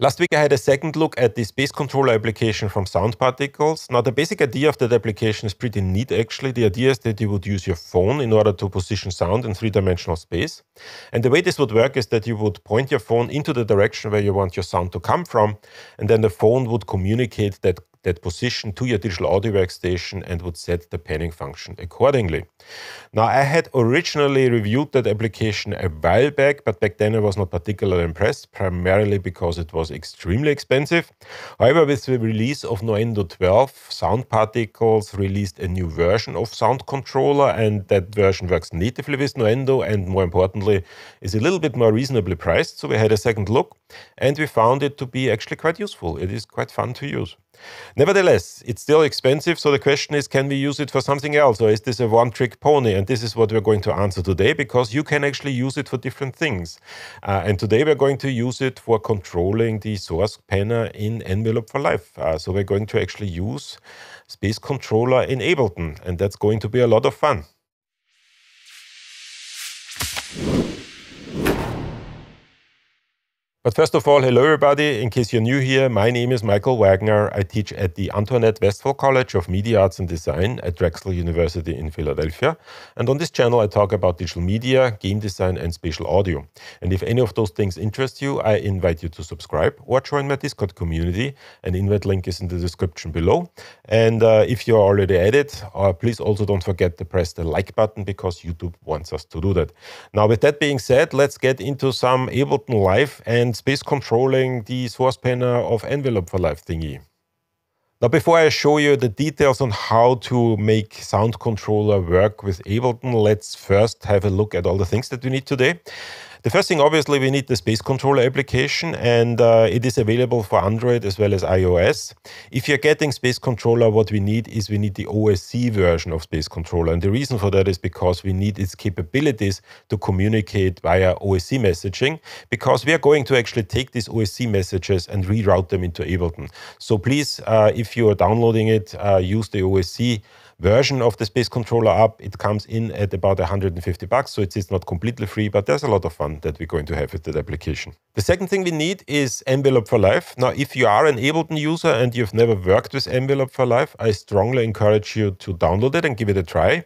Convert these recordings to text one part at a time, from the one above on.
Last week I had a second look at the space controller application from Sound Particles. Now the basic idea of that application is pretty neat actually. The idea is that you would use your phone in order to position sound in three-dimensional space. And the way this would work is that you would point your phone into the direction where you want your sound to come from and then the phone would communicate that that position to your digital audio workstation and would set the panning function accordingly. Now, I had originally reviewed that application a while back, but back then I was not particularly impressed, primarily because it was extremely expensive. However, with the release of Nuendo 12, Sound Particles released a new version of Sound Controller, and that version works natively with Nuendo, and more importantly, is a little bit more reasonably priced. So we had a second look, and we found it to be actually quite useful. It is quite fun to use. Nevertheless, it's still expensive, so the question is can we use it for something else, or is this a one trick pony? And this is what we're going to answer today because you can actually use it for different things. Uh, and today we're going to use it for controlling the source panner in Envelope for Live. Uh, so we're going to actually use Space Controller in Ableton, and that's going to be a lot of fun. But first of all, hello everybody. In case you're new here, my name is Michael Wagner. I teach at the Antoinette Westphal College of Media Arts and Design at Drexel University in Philadelphia. And on this channel, I talk about digital media, game design, and spatial audio. And if any of those things interest you, I invite you to subscribe or join my Discord community. An invite link is in the description below. And uh, if you're already at it, uh, please also don't forget to press the like button because YouTube wants us to do that. Now, with that being said, let's get into some Ableton Live and space controlling the source panner of envelope for live thingy. Now, before I show you the details on how to make Sound Controller work with Ableton, let's first have a look at all the things that we need today. The first thing, obviously, we need the Space Controller application, and uh, it is available for Android as well as iOS. If you're getting Space Controller, what we need is we need the OSC version of Space Controller. And the reason for that is because we need its capabilities to communicate via OSC messaging, because we are going to actually take these OSC messages and reroute them into Ableton. So please, uh, if you are downloading it, uh, use the OSC version of the Space Controller app. It comes in at about 150 bucks, so it's not completely free, but there's a lot of fun that we're going to have with that application. The second thing we need is Envelope for Live. Now, if you are an Ableton user and you've never worked with Envelope for Live, I strongly encourage you to download it and give it a try.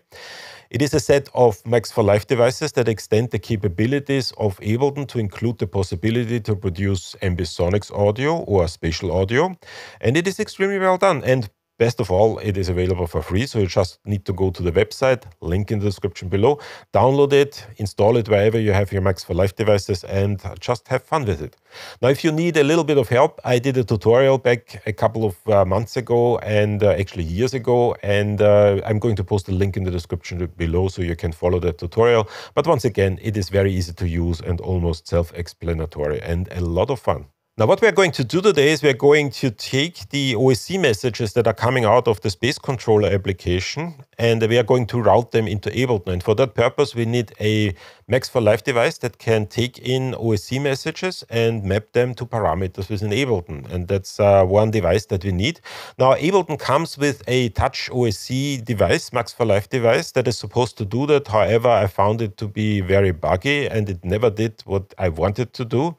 It is a set of Max for Live devices that extend the capabilities of Ableton to include the possibility to produce ambisonics audio or spatial audio. And it is extremely well done. And Best of all, it is available for free, so you just need to go to the website, link in the description below, download it, install it wherever you have your Max for Live devices, and just have fun with it. Now, if you need a little bit of help, I did a tutorial back a couple of uh, months ago and uh, actually years ago, and uh, I'm going to post a link in the description below so you can follow that tutorial. But once again, it is very easy to use and almost self-explanatory and a lot of fun. Now, what we're going to do today is we're going to take the OSC messages that are coming out of the Space Controller application and we are going to route them into Ableton. And for that purpose, we need a Max for Live device that can take in OSC messages and map them to parameters within Ableton. And that's uh, one device that we need. Now, Ableton comes with a touch OSC device, Max for Live device, that is supposed to do that. However, I found it to be very buggy and it never did what I wanted to do.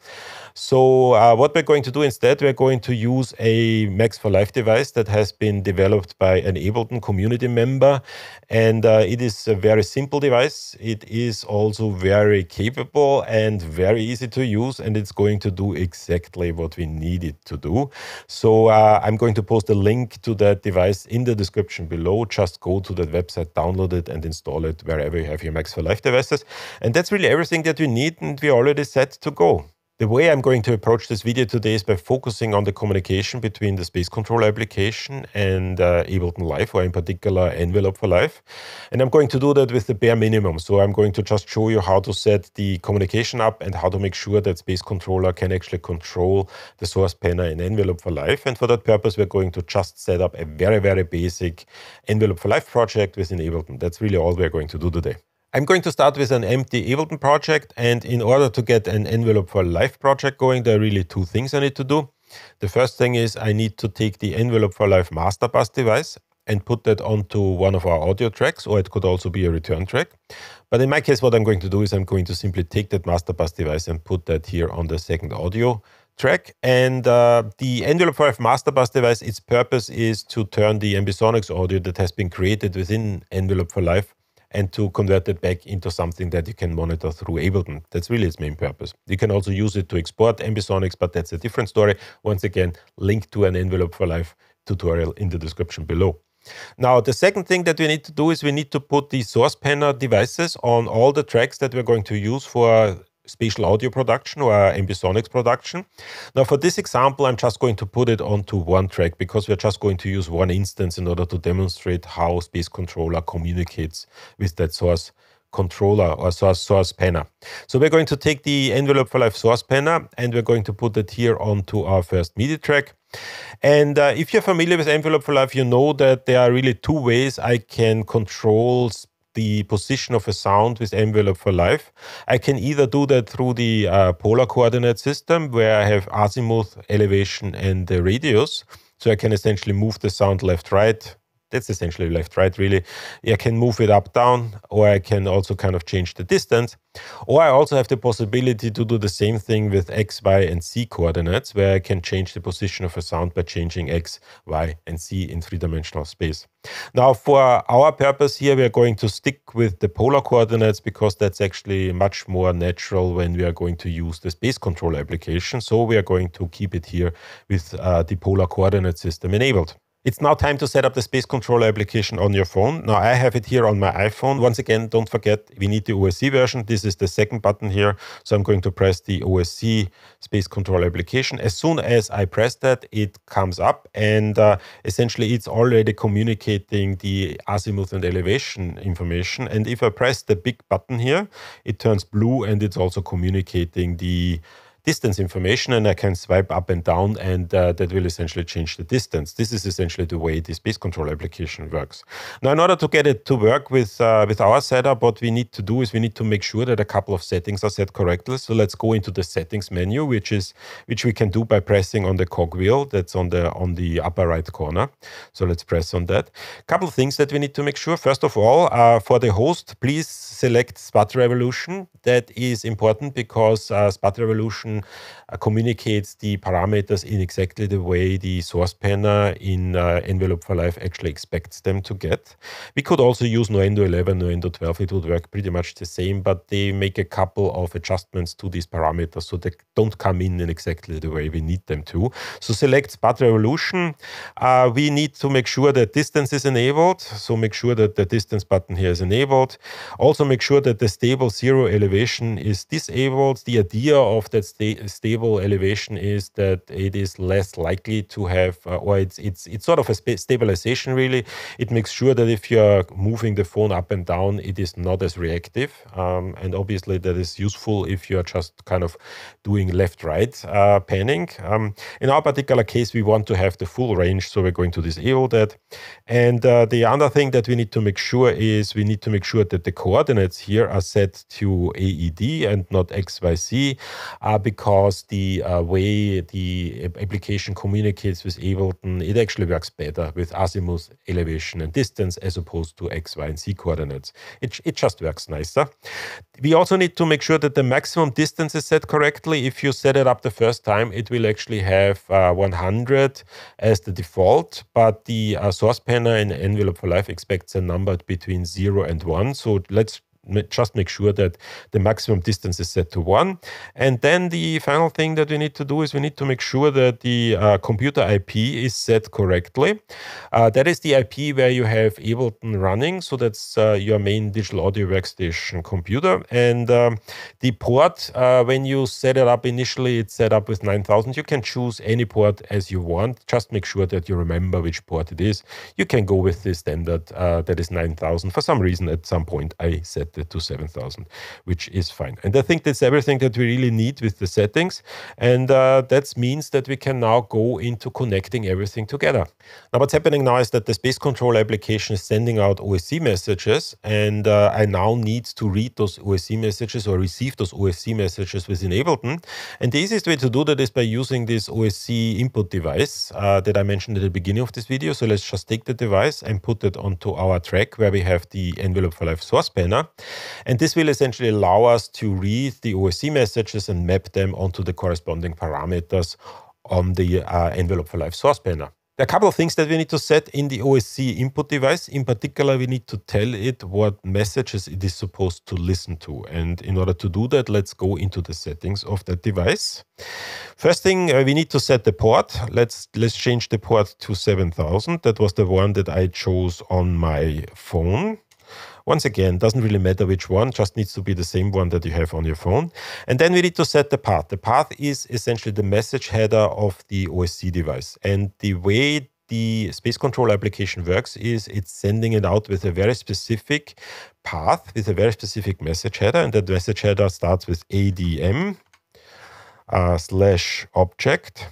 So uh, what we're going to do instead, we're going to use a Max for Live device that has been developed by an Ableton community member. And uh, it is a very simple device. It is also very capable and very easy to use. And it's going to do exactly what we need it to do. So uh, I'm going to post a link to that device in the description below. Just go to that website, download it and install it wherever you have your Max for Live devices. And that's really everything that we need. And we're already set to go. The way I'm going to approach this video today is by focusing on the communication between the Space Controller application and uh, Ableton Live, or in particular Envelope for Live. And I'm going to do that with the bare minimum. So I'm going to just show you how to set the communication up and how to make sure that Space Controller can actually control the source panner in Envelope for Live. And for that purpose, we're going to just set up a very, very basic Envelope for Live project within Ableton. That's really all we're going to do today. I'm going to start with an empty Ableton project. And in order to get an envelope for live project going, there are really two things I need to do. The first thing is I need to take the envelope for live master bus device and put that onto one of our audio tracks, or it could also be a return track. But in my case, what I'm going to do is I'm going to simply take that master bus device and put that here on the second audio track. And uh, the Envelope for Live Master Bus device, its purpose is to turn the ambisonics audio that has been created within Envelope for Live and to convert it back into something that you can monitor through Ableton. That's really its main purpose. You can also use it to export ambisonics, but that's a different story. Once again, link to an Envelope for Live tutorial in the description below. Now, the second thing that we need to do is we need to put the source panner devices on all the tracks that we're going to use for spatial audio production or ambisonics production. Now for this example, I'm just going to put it onto one track because we're just going to use one instance in order to demonstrate how Space Controller communicates with that source controller or source, source panner. So we're going to take the envelope for live source panner and we're going to put it here onto our first MIDI track. And uh, if you're familiar with envelope for live, you know that there are really two ways I can control the position of a sound with envelope for live. I can either do that through the uh, polar coordinate system where I have azimuth, elevation, and the radius. So I can essentially move the sound left, right, that's essentially left right really. I can move it up down or i can also kind of change the distance. Or i also have the possibility to do the same thing with x y and z coordinates where i can change the position of a sound by changing x y and z in three-dimensional space. Now for our purpose here we are going to stick with the polar coordinates because that's actually much more natural when we are going to use the space control application. So we are going to keep it here with uh, the polar coordinate system enabled it's now time to set up the space controller application on your phone. Now I have it here on my iPhone. Once again, don't forget, we need the OSC version. This is the second button here. So I'm going to press the OSC space controller application. As soon as I press that, it comes up and uh, essentially it's already communicating the azimuth and elevation information. And if I press the big button here, it turns blue and it's also communicating the distance information and I can swipe up and down and uh, that will essentially change the distance. This is essentially the way this space control application works. Now, in order to get it to work with, uh, with our setup, what we need to do is we need to make sure that a couple of settings are set correctly. So let's go into the settings menu, which is which we can do by pressing on the cogwheel that's on the on the upper right corner. So let's press on that. A couple of things that we need to make sure. First of all, uh, for the host, please select Spat Revolution. That is important because uh, sputter uh, communicates the parameters in exactly the way the source panner in uh, Envelope for Live actually expects them to get. We could also use Nuendo 11, Nuendo 12. It would work pretty much the same, but they make a couple of adjustments to these parameters so they don't come in in exactly the way we need them to. So select Spat Revolution. Uh, we need to make sure that distance is enabled. So make sure that the distance button here is enabled. Also make sure that the stable zero elevation is disabled. The idea of that sta stable elevation is that it is less likely to have, uh, or it's, it's, it's sort of a stabilization really. It makes sure that if you're moving the phone up and down, it is not as reactive. Um, and obviously that is useful if you're just kind of doing left-right uh, panning. Um, in our particular case, we want to have the full range, so we're going to disable that. And uh, the other thing that we need to make sure is we need to make sure that the coordinates here are set to AED and not XYZ, uh, because the uh, way the application communicates with Ableton, it actually works better with azimuth, elevation, and distance as opposed to X, Y, and Z coordinates. It, it just works nicer. We also need to make sure that the maximum distance is set correctly. If you set it up the first time, it will actually have uh, 100 as the default, but the uh, source panner in Envelope for Live expects a number between 0 and 1. So let's just make sure that the maximum distance is set to one. And then the final thing that we need to do is we need to make sure that the uh, computer IP is set correctly. Uh, that is the IP where you have Ableton running. So that's uh, your main digital audio workstation computer. And um, the port, uh, when you set it up initially, it's set up with 9000. You can choose any port as you want. Just make sure that you remember which port it is. You can go with the standard uh, that is 9000. For some reason, at some point, I set to 7000, which is fine. And I think that's everything that we really need with the settings. And uh, that means that we can now go into connecting everything together. Now, what's happening now is that the Space Control application is sending out OSC messages, and uh, I now need to read those OSC messages or receive those OSC messages within Ableton. And the easiest way to do that is by using this OSC input device uh, that I mentioned at the beginning of this video. So let's just take the device and put it onto our track where we have the Envelope for Live source panner. And this will essentially allow us to read the OSC messages and map them onto the corresponding parameters on the uh, envelope for live source panner. There are a couple of things that we need to set in the OSC input device. In particular, we need to tell it what messages it is supposed to listen to. And in order to do that, let's go into the settings of that device. First thing, uh, we need to set the port. Let's, let's change the port to 7000. That was the one that I chose on my phone. Once again, doesn't really matter which one, just needs to be the same one that you have on your phone. And then we need to set the path. The path is essentially the message header of the OSC device. And the way the space control application works is it's sending it out with a very specific path, with a very specific message header. And that message header starts with ADM uh, slash object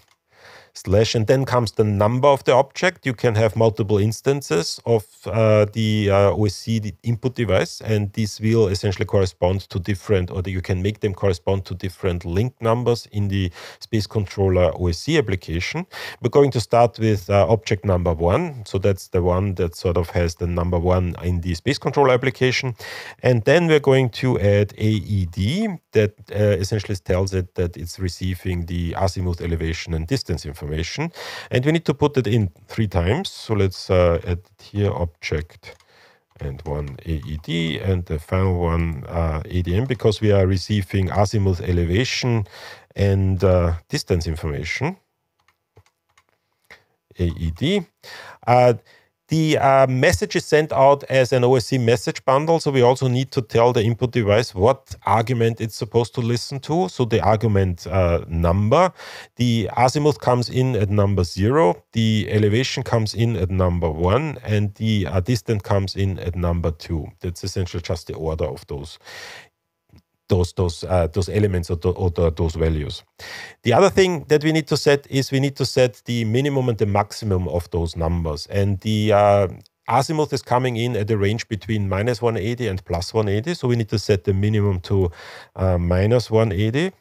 slash, and then comes the number of the object. You can have multiple instances of uh, the uh, OSC input device, and this will essentially correspond to different, or you can make them correspond to different link numbers in the Space Controller OSC application. We're going to start with uh, object number one. So that's the one that sort of has the number one in the Space Controller application. And then we're going to add AED that uh, essentially tells it that it's receiving the azimuth elevation and distance information. And we need to put it in three times. So let's uh, add here object and one AED and the final one uh, ADM because we are receiving azimuth elevation and uh, distance information. AED. Uh, the uh, message is sent out as an OSC message bundle, so we also need to tell the input device what argument it's supposed to listen to. So the argument uh, number, the azimuth comes in at number zero, the elevation comes in at number one, and the uh, distance comes in at number two. That's essentially just the order of those those those uh, those elements or, or those values. The other thing that we need to set is we need to set the minimum and the maximum of those numbers. And the uh, azimuth is coming in at a range between minus 180 and plus 180. So we need to set the minimum to uh, minus 180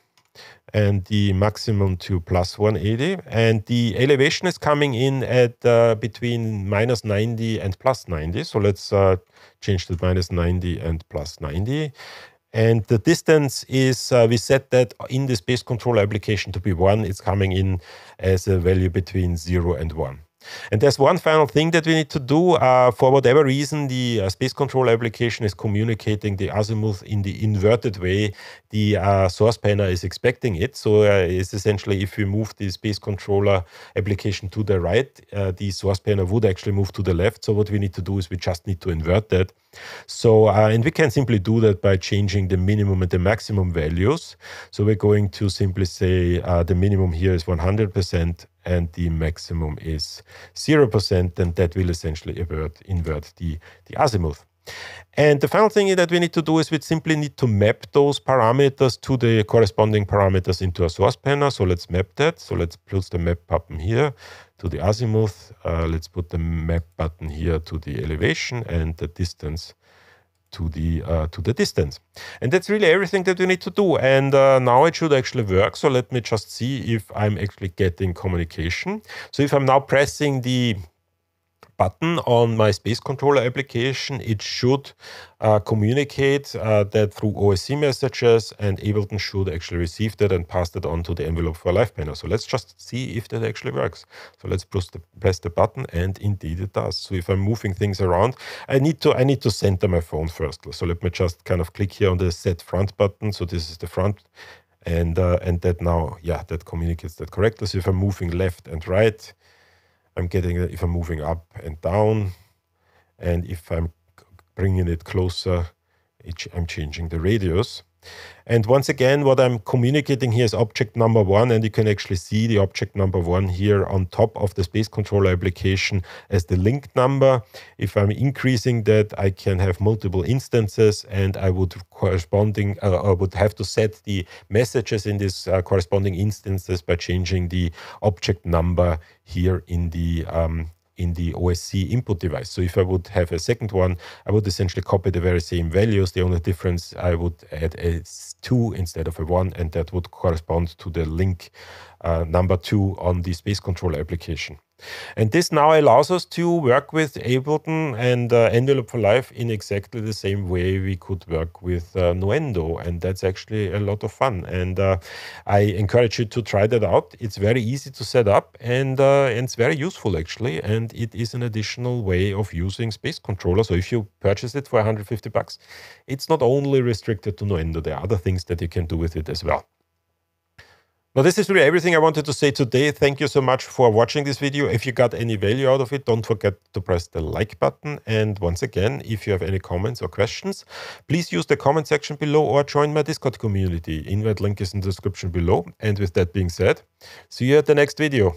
and the maximum to plus 180. And the elevation is coming in at uh, between minus 90 and plus 90. So let's uh, change to minus 90 and plus 90. And the distance is, uh, we set that in the space control application to be one. It's coming in as a value between zero and one. And there's one final thing that we need to do. Uh, for whatever reason, the uh, space control application is communicating the azimuth in the inverted way the uh, source panner is expecting it. So uh, it's essentially if we move the space controller application to the right, uh, the source panner would actually move to the left. So what we need to do is we just need to invert that. So, uh, and we can simply do that by changing the minimum and the maximum values. So we're going to simply say the minimum here is 100% and the maximum is 0%, then that will essentially invert, invert the, the azimuth. And the final thing that we need to do is we simply need to map those parameters to the corresponding parameters into a source panner. So let's map that. So let's put the map button here to the azimuth. Uh, let's put the map button here to the elevation and the distance to the uh, to the distance. And that's really everything that we need to do. And uh, now it should actually work. So let me just see if I'm actually getting communication. So if I'm now pressing the button on my space controller application, it should uh, communicate uh, that through OSC messages and Ableton should actually receive that and pass that on to the envelope for live panel. So let's just see if that actually works. So let's press the, press the button and indeed it does. So if I'm moving things around, I need to I need to center my phone first. So let me just kind of click here on the set front button. So this is the front and uh, and that now yeah that communicates that correctly. So if I'm moving left and right, I'm getting it if I'm moving up and down, and if I'm bringing it closer, I'm changing the radius. And once again, what I'm communicating here is object number one, and you can actually see the object number one here on top of the space controller application as the link number. If I'm increasing that, I can have multiple instances, and I would corresponding, uh, I would have to set the messages in these uh, corresponding instances by changing the object number here in the um, in the OSC input device. So if I would have a second one, I would essentially copy the very same values. The only difference I would add a 2 instead of a 1, and that would correspond to the link uh, number 2 on the space controller application. And this now allows us to work with Ableton and uh, Envelope for Live in exactly the same way we could work with uh, Nuendo. And that's actually a lot of fun. And uh, I encourage you to try that out. It's very easy to set up and, uh, and it's very useful actually. And it is an additional way of using Space Controller. So if you purchase it for 150 bucks, it's not only restricted to Nuendo. There are other things that you can do with it as well. Now, this is really everything I wanted to say today. Thank you so much for watching this video. If you got any value out of it, don't forget to press the like button. And once again, if you have any comments or questions, please use the comment section below or join my Discord community. Invite link is in the description below. And with that being said, see you at the next video.